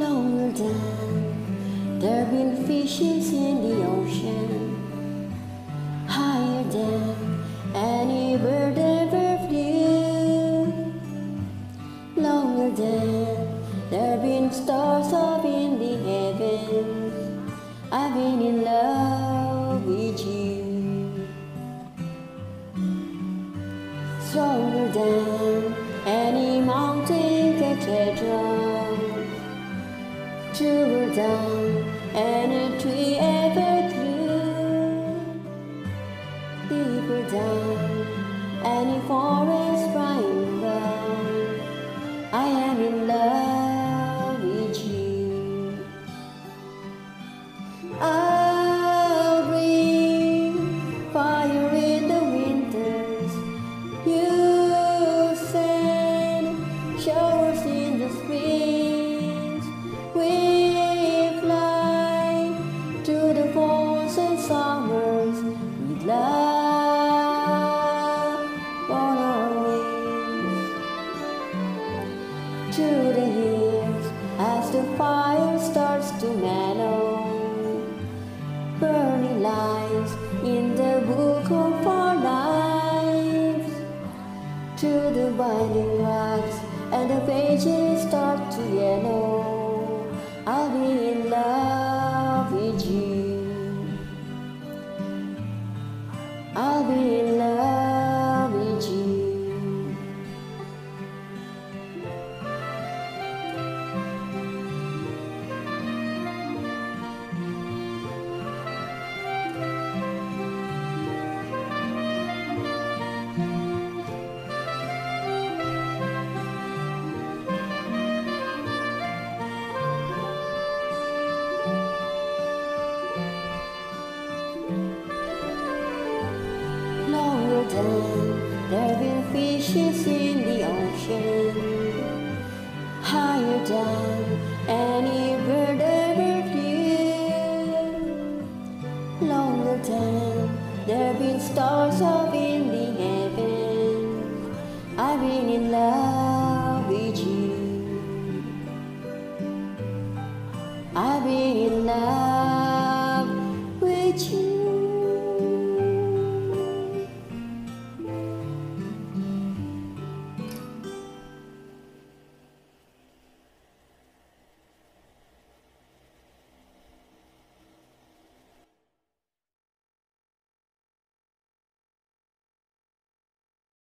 than there have been fishes in the ocean, higher than any bird ever flew, longer than there have been stars up in the heavens. I've been in love with you, stronger than any mountain cathedral truer than any tree ever deeper than any forest rainbow. Through the years, as the fire starts to mellow, burning lines in the book of our lives. Through the binding rags and the pages start to yellow, There have been fishes in the ocean. Higher than any bird ever flew. Longer than there've been stars up in the heaven. I've been in love with you. I've been in love.